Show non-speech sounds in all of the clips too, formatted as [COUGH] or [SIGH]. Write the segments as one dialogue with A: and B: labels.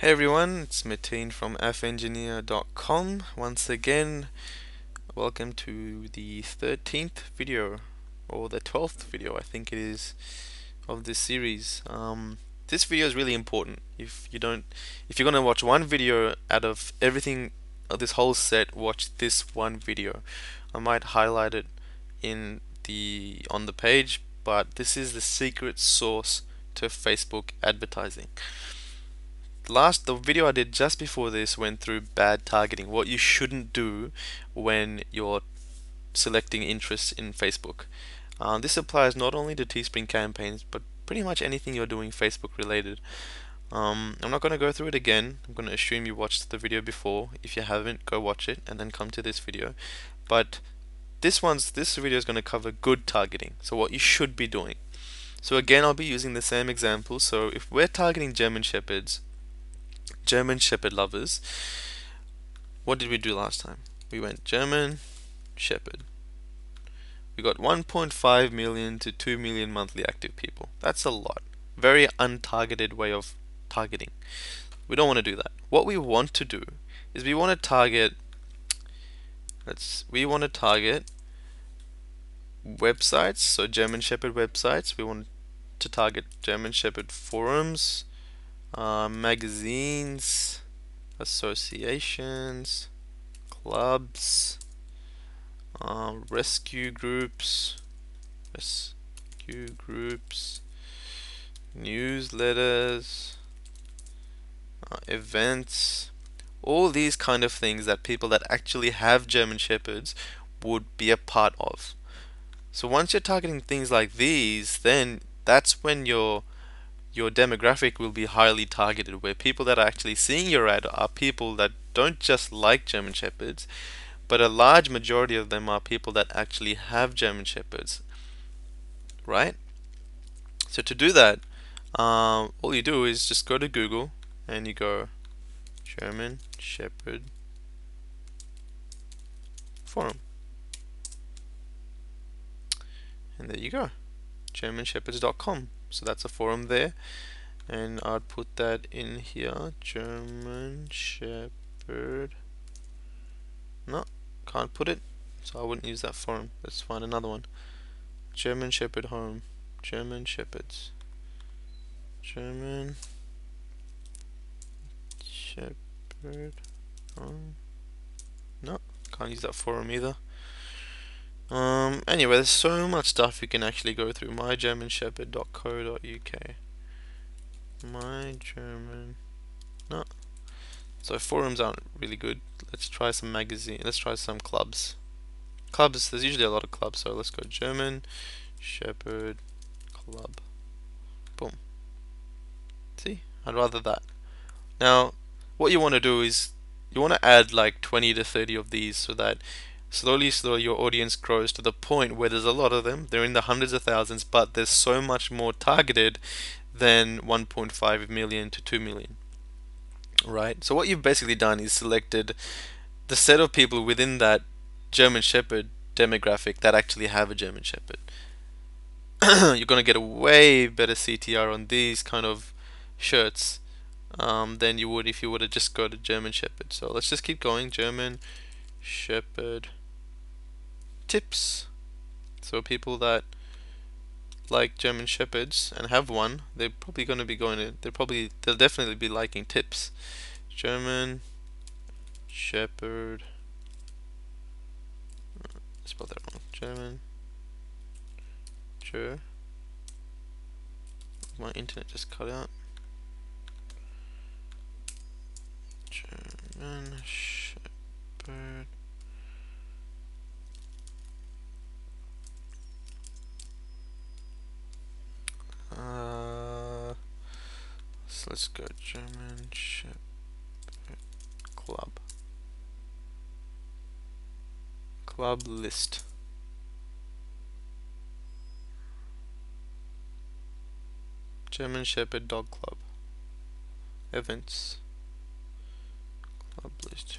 A: Hey everyone, it's Mateen from affengineer.com. Once again, welcome to the 13th video, or the 12th video I think it is, of this series. Um, this video is really important. If you don't, if you're gonna watch one video out of everything, of this whole set, watch this one video. I might highlight it in the on the page, but this is the secret source to Facebook advertising last the video I did just before this went through bad targeting what you shouldn't do when you're selecting interests in Facebook. Uh, this applies not only to Teespring campaigns but pretty much anything you're doing Facebook related. Um, I'm not going to go through it again. I'm going to assume you watched the video before. If you haven't go watch it and then come to this video. But this one's this video is going to cover good targeting so what you should be doing. So again I'll be using the same example. So if we're targeting German Shepherds German Shepherd lovers. What did we do last time? We went German Shepherd. We got 1.5 million to 2 million monthly active people. That's a lot. Very untargeted way of targeting. We don't want to do that. What we want to do is we want to target let's we want to target websites, so German Shepherd websites. We want to target German Shepherd forums, uh, magazines, associations, clubs, uh, rescue groups, rescue groups, newsletters, uh, events, all these kind of things that people that actually have German Shepherds would be a part of. So once you're targeting things like these, then that's when you're your demographic will be highly targeted where people that are actually seeing your ad are people that don't just like German Shepherds but a large majority of them are people that actually have German Shepherds right? So to do that um, all you do is just go to Google and you go German Shepherd forum. And there you go. Germanshepherds.com so that's a forum there. And I'd put that in here. German Shepherd. No can't put it so I wouldn't use that forum. Let's find another one. German Shepherd home. German Shepherds. German Shepherd home. No can't use that forum either um, anyway, there's so much stuff you can actually go through. mygermanshepherd.co.uk My German... No. So forums aren't really good. Let's try some magazine. Let's try some clubs. Clubs, there's usually a lot of clubs, so let's go German Shepherd Club. Boom. See? I'd rather that. Now, what you want to do is you want to add like 20 to 30 of these so that slowly, slowly your audience grows to the point where there's a lot of them. They're in the hundreds of thousands, but there's so much more targeted than 1.5 million to 2 million. Right? So what you've basically done is selected the set of people within that German Shepherd demographic that actually have a German Shepherd. [CLEARS THROAT] You're going to get a way better CTR on these kind of shirts um, than you would if you were to just go to German Shepherd. So let's just keep going. German Shepherd tips. So people that like German Shepherds and have one, they're probably going to be going to, they're probably, they'll definitely be liking tips. German Shepherd, uh, spell that wrong, German, sure, my internet just cut out. German Shepherd Uh, so let's go German Shepherd Club. Club list. German Shepherd Dog Club. Events. Club list.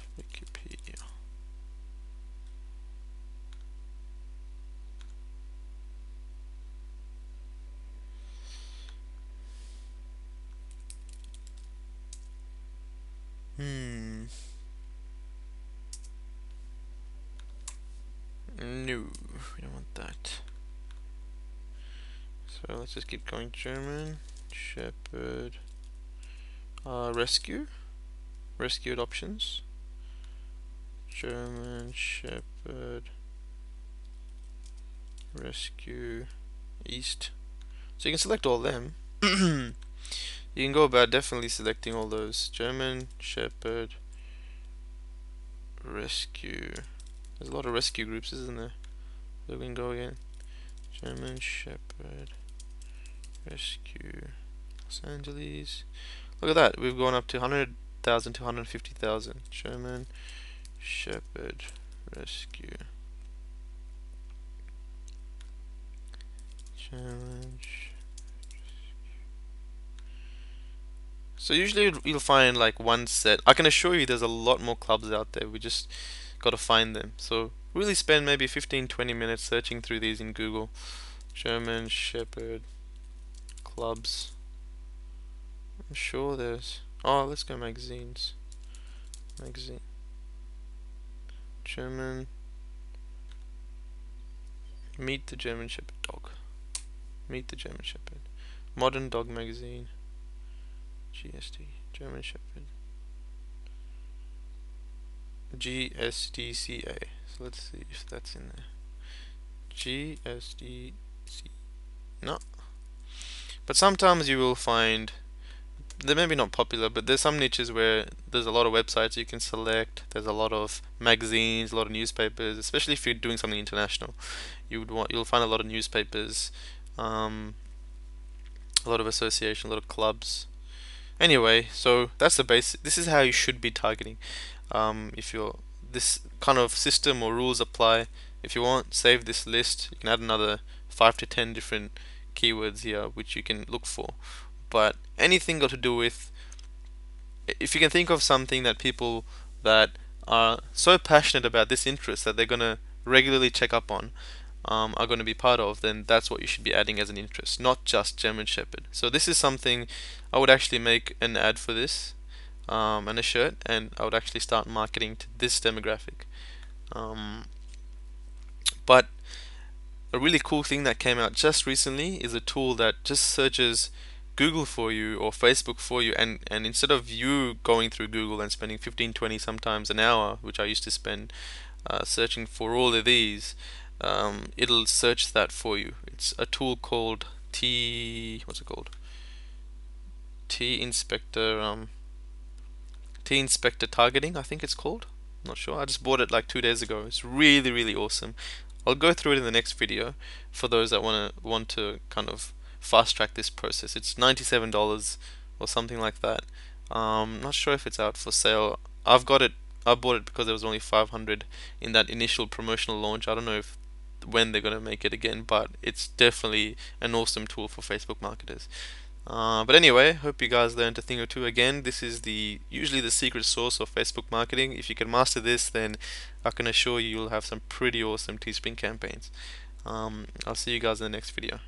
A: So let's just keep going. German Shepherd uh, Rescue Rescued options. German Shepherd Rescue East. So you can select all them. [CLEARS THROAT] you can go about definitely selecting all those. German Shepherd Rescue. There's a lot of rescue groups, isn't there? So we can go again. German Shepherd Rescue Los Angeles. Look at that. We've gone up to 100,000 to 150,000. German Shepherd Rescue. Challenge. So usually you'll find like one set. I can assure you there's a lot more clubs out there. We just got to find them. So really spend maybe 15-20 minutes searching through these in Google. German Shepherd clubs. I'm sure there's. Oh, let's go magazines. Magazine. German. Meet the German Shepherd dog. Meet the German Shepherd. Modern Dog Magazine. GSD. German Shepherd. GSDCA. So let's see if that's in there. GSDC. No. But sometimes you will find they're maybe not popular, but there's some niches where there's a lot of websites you can select. There's a lot of magazines, a lot of newspapers, especially if you're doing something international. You would want you'll find a lot of newspapers, um, a lot of association, a lot of clubs. Anyway, so that's the base. This is how you should be targeting. Um, if you're this kind of system or rules apply. If you want, save this list. You can add another five to ten different keywords here which you can look for but anything got to do with if you can think of something that people that are so passionate about this interest that they're going to regularly check up on um, are going to be part of, then that's what you should be adding as an interest, not just German Shepherd. So this is something I would actually make an ad for this um, and a shirt, and I would actually start marketing to this demographic. Um, but a really cool thing that came out just recently is a tool that just searches Google for you or Facebook for you and, and instead of you going through Google and spending 15 20 sometimes an hour which I used to spend uh, searching for all of these um, it'll search that for you. It's a tool called T what's it called? T inspector um, T inspector targeting I think it's called. I'm not sure. I just bought it like two days ago. It's really really awesome I'll go through it in the next video for those that want to want to kind of fast track this process. It's $97 or something like that. Um, not sure if it's out for sale. I've got it. I bought it because there was only 500 in that initial promotional launch. I don't know if when they're going to make it again, but it's definitely an awesome tool for Facebook marketers. Uh, but anyway, hope you guys learned a thing or two. Again, this is the usually the secret source of Facebook marketing. If you can master this, then I can assure you you'll have some pretty awesome Teespring campaigns. Um, I'll see you guys in the next video.